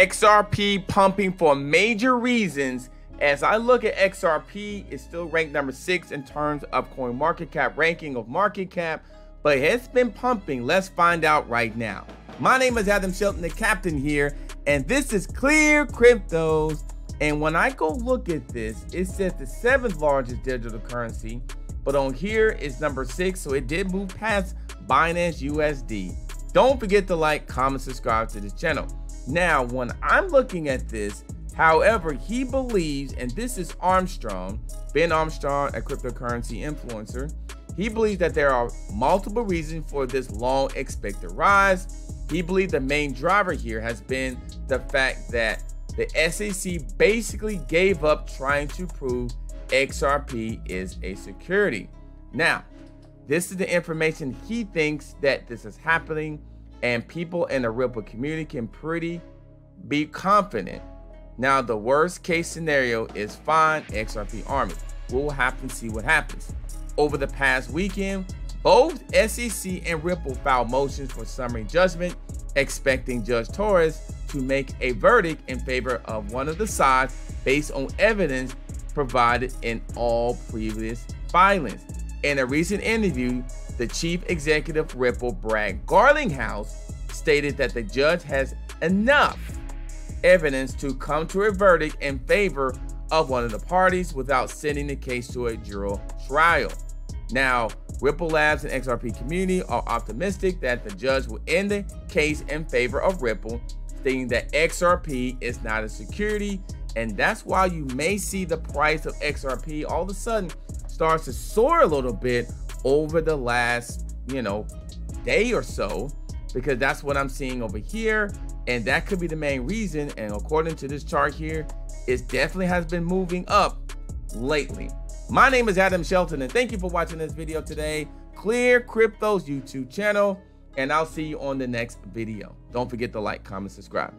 XRP pumping for major reasons. As I look at XRP, it's still ranked number six in terms of coin market cap ranking of market cap, but it's been pumping. Let's find out right now. My name is Adam Shelton, the captain here, and this is Clear Cryptos. And when I go look at this, it says the seventh largest digital currency, but on here it's number six, so it did move past Binance USD. Don't forget to like, comment, subscribe to this channel. Now, when I'm looking at this, however, he believes, and this is Armstrong, Ben Armstrong, a cryptocurrency influencer, he believes that there are multiple reasons for this long expected rise. He believes the main driver here has been the fact that the SEC basically gave up trying to prove XRP is a security. Now, this is the information he thinks that this is happening, and people in the Ripple community can pretty be confident. Now, the worst case scenario is fine XRP Army. We'll have to see what happens. Over the past weekend, both SEC and Ripple filed motions for summary judgment, expecting Judge Torres to make a verdict in favor of one of the sides based on evidence provided in all previous filings. In a recent interview, the chief executive Ripple, Brad Garlinghouse, stated that the judge has enough evidence to come to a verdict in favor of one of the parties without sending the case to a jury trial. Now, Ripple Labs and XRP community are optimistic that the judge will end the case in favor of Ripple, stating that XRP is not a security, and that's why you may see the price of XRP all of a sudden starts to soar a little bit over the last, you know, day or so, because that's what I'm seeing over here. And that could be the main reason. And according to this chart here, it definitely has been moving up lately. My name is Adam Shelton, and thank you for watching this video today. Clear Crypto's YouTube channel, and I'll see you on the next video. Don't forget to like, comment, subscribe.